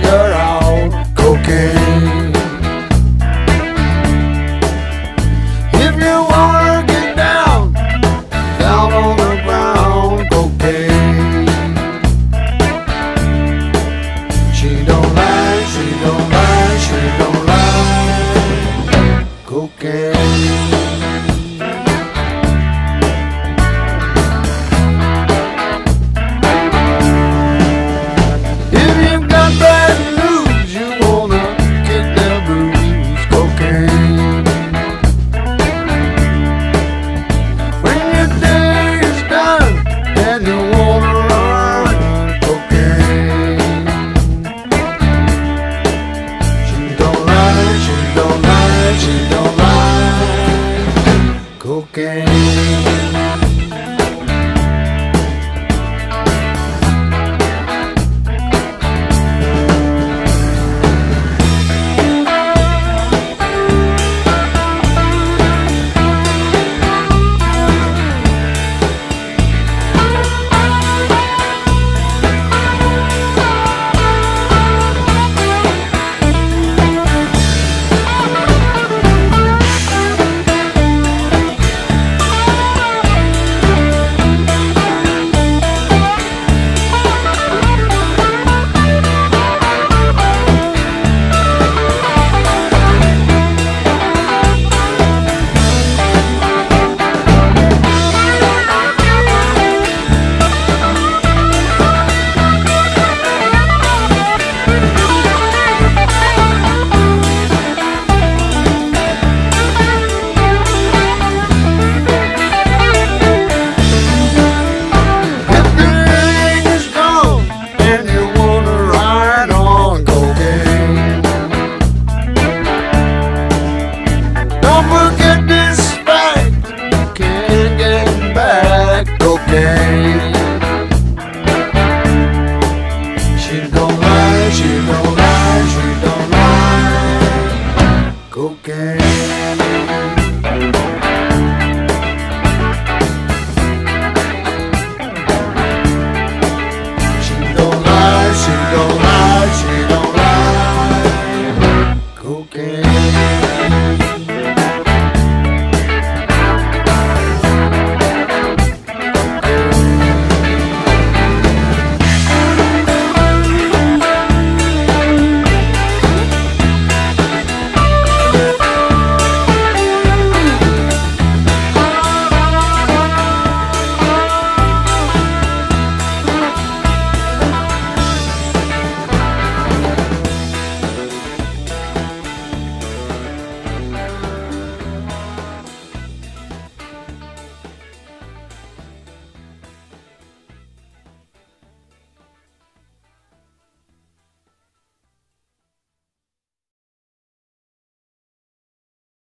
figure out cocaine. If you wanna get down, down on the ground, cocaine. She don't lie, she don't lie, she don't lie, cocaine. Don't forget this. Can't get back, okay? She don't lie, she don't lie, she don't lie.